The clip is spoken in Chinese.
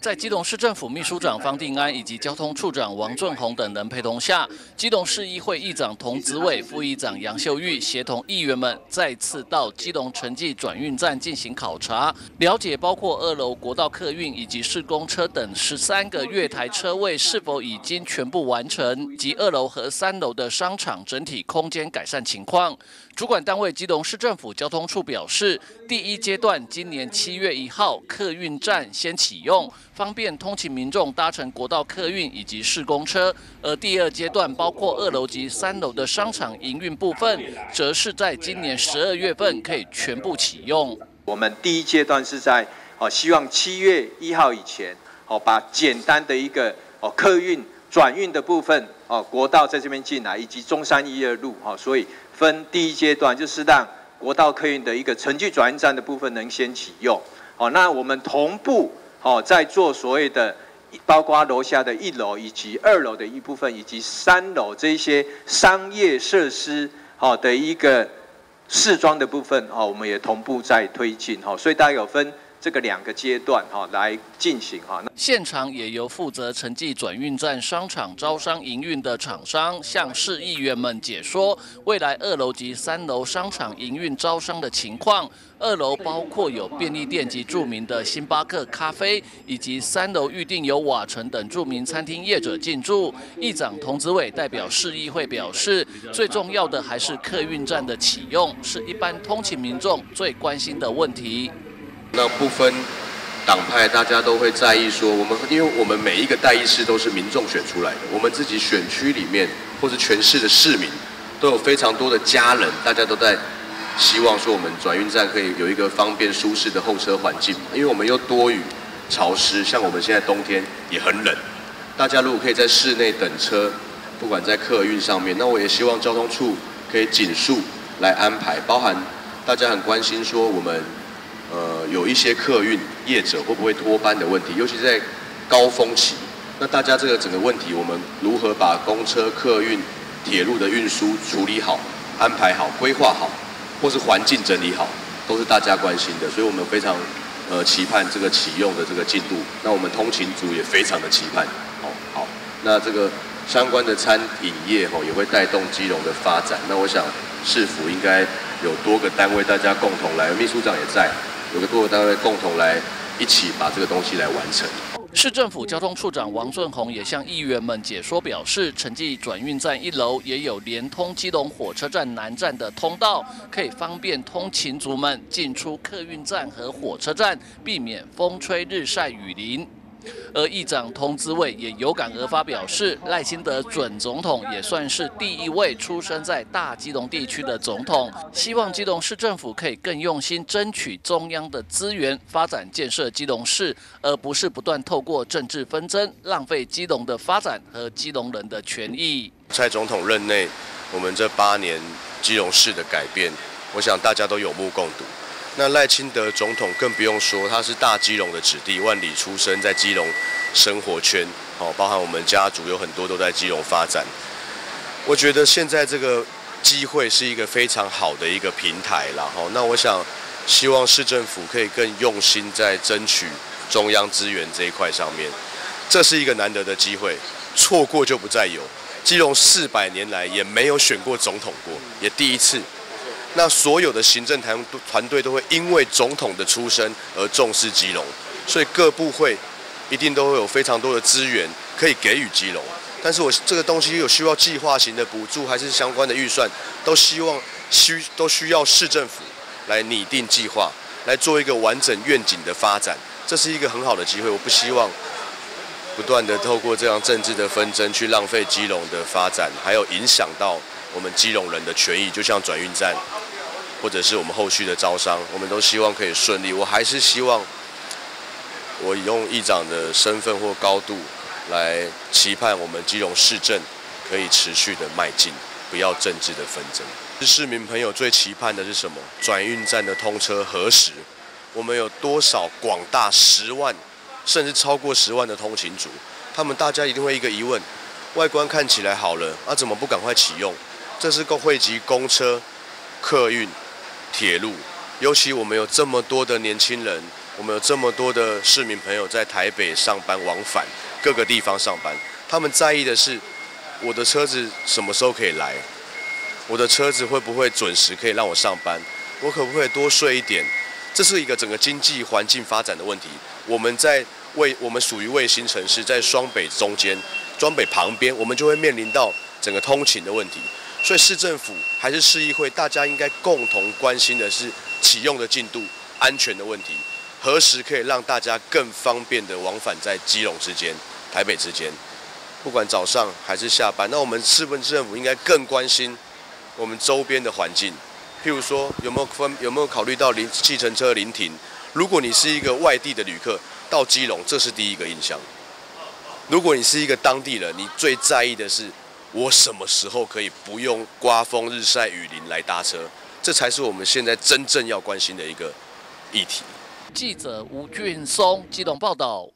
在基隆市政府秘书长方定安以及交通处长王俊宏等人陪同下，基隆市议会议长童子伟、副议长杨秀玉协同议员们再次到基隆城际转运站进行考察，了解包括二楼国道客运以及市公车等十三个月台车位是否已经全部完成，及二楼和三楼的商场整体空间改善情况。主管单位基隆市政府交通处表示，第一阶段今年七月一号客运站先启用。方便通勤民众搭乘国道客运以及市公车，而第二阶段包括二楼及三楼的商场营运部分，则是在今年十二月份可以全部启用。我们第一阶段是在哦，希望七月一号以前哦，把简单的一个哦客运转运的部分哦，国道在这边进来，以及中山一二路哦，所以分第一阶段就是让国道客运的一个城际转运站的部分能先启用哦，那我们同步。哦，在做所谓的，包括楼下的一楼以及二楼的一部分，以及三楼这些商业设施，好的一个试装的部分，哦，我们也同步在推进，哦，所以大家有分。这个两个阶段哈来进行哈，现场也由负责城际转运站商场招商营运的厂商向市议员们解说未来二楼及三楼商场营运招商的情况。二楼包括有便利店及著名的星巴克咖啡，以及三楼预定有瓦城等著名餐厅业者进驻。议长童子伟代表市议会表示，最重要的还是客运站的启用，是一般通勤民众最关心的问题。那不分党派，大家都会在意说，我们因为我们每一个代议士都是民众选出来的，我们自己选区里面或是全市的市民，都有非常多的家人，大家都在希望说，我们转运站可以有一个方便舒适的候车环境，因为我们又多雨潮湿，像我们现在冬天也很冷，大家如果可以在室内等车，不管在客运上面，那我也希望交通处可以紧速来安排，包含大家很关心说我们。有一些客运业者会不会脱班的问题，尤其是在高峰期，那大家这个整个问题，我们如何把公车、客运、铁路的运输处理好、安排好、规划好，或是环境整理好，都是大家关心的，所以我们非常呃期盼这个启用的这个进度。那我们通勤组也非常的期盼。好，好，那这个相关的餐饮业吼也会带动基隆的发展。那我想市府应该有多个单位，大家共同来，秘书长也在。有个各个单位共同来一起把这个东西来完成。市政府交通处长王顺宏也向议员们解说表示，城际转运站一楼也有连通基隆火车站南站的通道，可以方便通勤族们进出客运站和火车站，避免风吹日晒雨淋。而议长童子伟也有感而发，表示赖清德准总统也算是第一位出生在大基隆地区的总统，希望基隆市政府可以更用心争取中央的资源，发展建设基隆市，而不是不断透过政治纷争浪费基隆的发展和基隆人的权益。蔡总统任内，我们这八年基隆市的改变，我想大家都有目共睹。那赖清德总统更不用说，他是大基隆的子弟，万里出生在基隆生活圈，哦，包含我们家族有很多都在基隆发展。我觉得现在这个机会是一个非常好的一个平台然后那我想希望市政府可以更用心在争取中央资源这一块上面，这是一个难得的机会，错过就不再有。基隆四百年来也没有选过总统过，也第一次。那所有的行政团团队都会因为总统的出身而重视基隆，所以各部会一定都会有非常多的资源可以给予基隆。但是我这个东西有需要计划型的补助，还是相关的预算，都希望需都需要市政府来拟定计划，来做一个完整愿景的发展。这是一个很好的机会，我不希望不断的透过这样政治的纷争去浪费基隆的发展，还有影响到。我们基隆人的权益，就像转运站，或者是我们后续的招商，我们都希望可以顺利。我还是希望，我用议长的身份或高度来期盼我们基隆市政可以持续的迈进，不要政治的纷争。市民朋友最期盼的是什么？转运站的通车何时？我们有多少广大十万，甚至超过十万的通勤族？他们大家一定会一个疑问：外观看起来好了，啊，怎么不赶快启用？这是够汇集公车、客运、铁路，尤其我们有这么多的年轻人，我们有这么多的市民朋友在台北上班往返各个地方上班，他们在意的是我的车子什么时候可以来，我的车子会不会准时可以让我上班，我可不可以多睡一点？这是一个整个经济环境发展的问题。我们在卫，我们属于卫星城市，在双北中间、双北旁边，我们就会面临到整个通勤的问题。所以市政府还是市议会，大家应该共同关心的是启用的进度、安全的问题，何时可以让大家更方便的往返在基隆之间、台北之间，不管早上还是下班。那我们市政府应该更关心我们周边的环境。譬如说，有没有分有没有考虑到临计程车临停？如果你是一个外地的旅客到基隆，这是第一个印象。如果你是一个当地人，你最在意的是我什么时候可以不用刮风日晒雨淋来搭车？这才是我们现在真正要关心的一个议题。记者吴俊松，基隆报道。